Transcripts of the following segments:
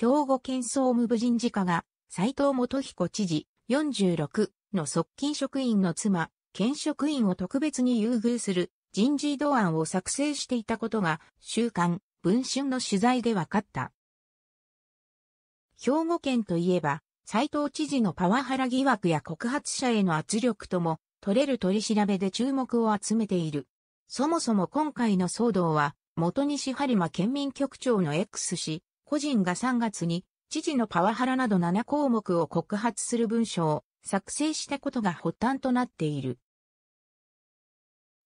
兵庫県総務部人事課が斉藤元彦知事46の側近職員の妻、県職員を特別に優遇する人事異動案を作成していたことが週刊文春の取材で分かった。兵庫県といえば、斉藤知事のパワハラ疑惑や告発者への圧力とも取れる取り調べで注目を集めている。そもそも今回の騒動は、元西播磨県民局長の X 氏、個人が3月に知事のパワハラなど7項目を告発する文書を作成したことが発端となっている。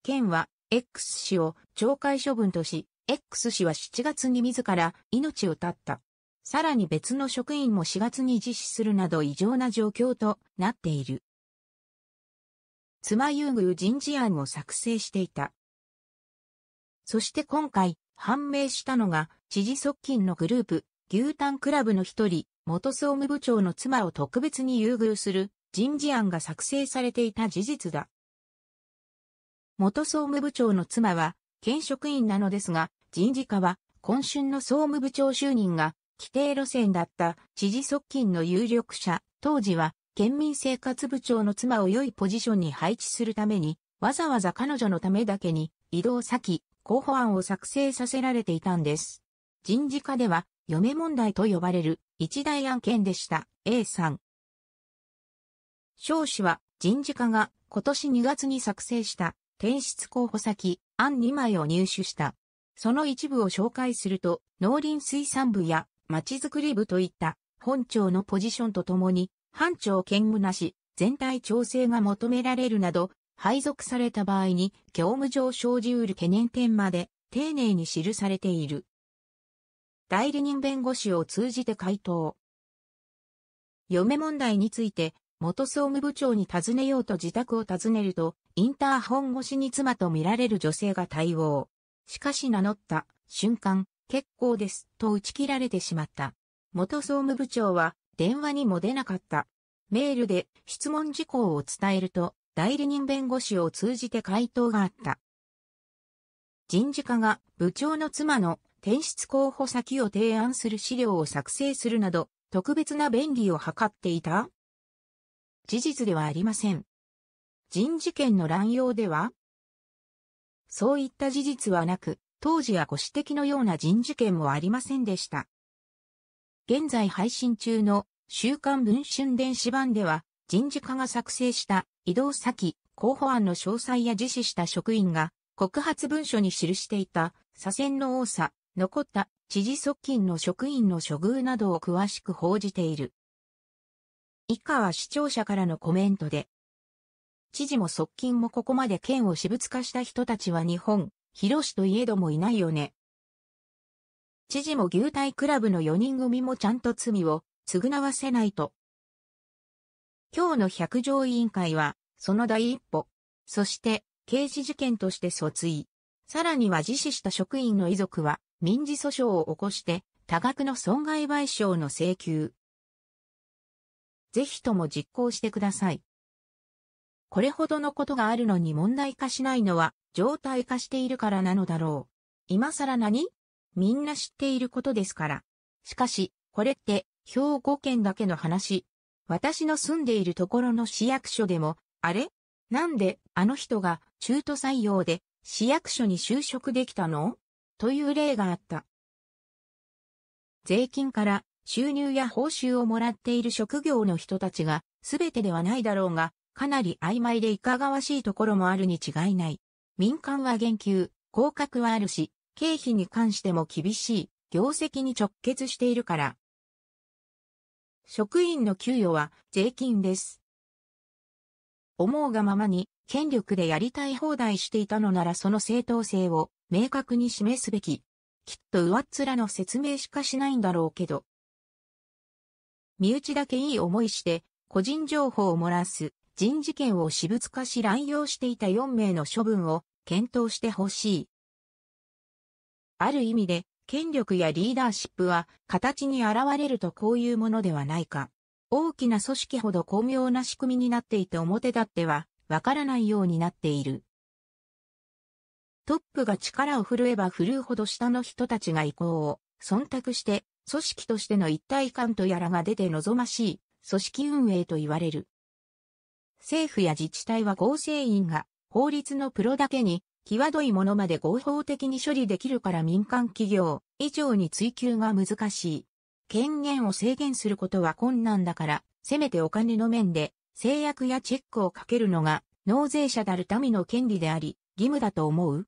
県は X 氏を懲戒処分とし、X 氏は7月に自ら命を絶った。さらに別の職員も4月に実施するなど異常な状況となっている。妻優遇人事案を作成していた。そして今回判明したのが知事側近のグループ牛タンクラブの一人元総務部長の妻を特別に優遇する人事案が作成されていた事実だ。元総務部長の妻は県職員なのですが人事課は今春の総務部長就任が規定路線だった知事側近の有力者当時は県民生活部長の妻を良いポジションに配置するために、わざわざ彼女のためだけに移動先、候補案を作成させられていたんです。人事課では、嫁問題と呼ばれる一大案件でした、A さん。少子は人事課が今年2月に作成した転出候補先案2枚を入手した。その一部を紹介すると、農林水産部や町づくり部といった本庁のポジションとともに班長兼務なし、全体調整が求められるなど、配属された場合に業務上生じうる懸念点まで丁寧に記されている。代理人弁護士を通じて回答。嫁問題について、元総務部長に尋ねようと自宅を訪ねると、インターホン越しに妻と見られる女性が対応。しかし名乗った瞬間、結構です、と打ち切られてしまった。元総務部長は電話にも出なかった。メールで質問事項を伝えると、代理人弁護士を通じて回答があった。人事課が部長の妻の転出候補先を提案する資料を作成するなど、特別な便利を図っていた事実ではありません。人事権の乱用ではそういった事実はなく、当時はご指摘のような人事権もありませんでした。現在配信中の週刊文春電子版では人事課が作成した移動先、候補案の詳細や実施した職員が告発文書に記していた左遷の多さ、残った知事側近の職員の処遇などを詳しく報じている。以下は視聴者からのコメントで、知事も側近もここまで県を私物化した人たちは日本、広しといえどもいないよね。知事も牛体クラブの4人組もちゃんと罪を償わせないと。今日の百条委員会は、その第一歩。そして、刑事事件として訴追。さらには自死した職員の遺族は、民事訴訟を起こして、多額の損害賠償の請求。ぜひとも実行してください。これほどのことがあるのに問題化しないのは、状態化しているからなのだろう。今更何？みんな知っていることですから。しかし、これって、兵庫県だけの話。私の住んでいるところの市役所でも、あれ？なんで、あの人が中途採用で市役所に就職できたの？という例があった。税金から収入や報酬をもらっている職業の人たちが全てではないだろうが、かなり曖昧でいかがわしいところもあるに違いない。民間は言及、降格はあるし、経費に関しても厳しい、業績に直結しているから。職員の給与は税金です。思うがままに権力でやりたい放題していたのならその正当性を明確に示すべき。きっと上っ面の説明しかしないんだろうけど。身内だけいい思いして個人情報を漏らす人事権を私物化し乱用していた4名の処分を検討してほしい。ある意味で、権力やリーダーシップは形に現れるとこういうものではないか。大きな組織ほど巧妙な仕組みになっていて表立ってはわからないようになっている。トップが力を振るえば振るうほど下の人たちが意向を忖度して組織としての一体感とやらが出て望ましい組織運営と言われる。政府や自治体は合成員が法律のプロだけに際どいものまで合法的に処理できるから民間企業以上に追求が難しい。権限を制限することは困難だから、せめてお金の面で制約やチェックをかけるのが納税者たる民の権利であり、義務だと思う？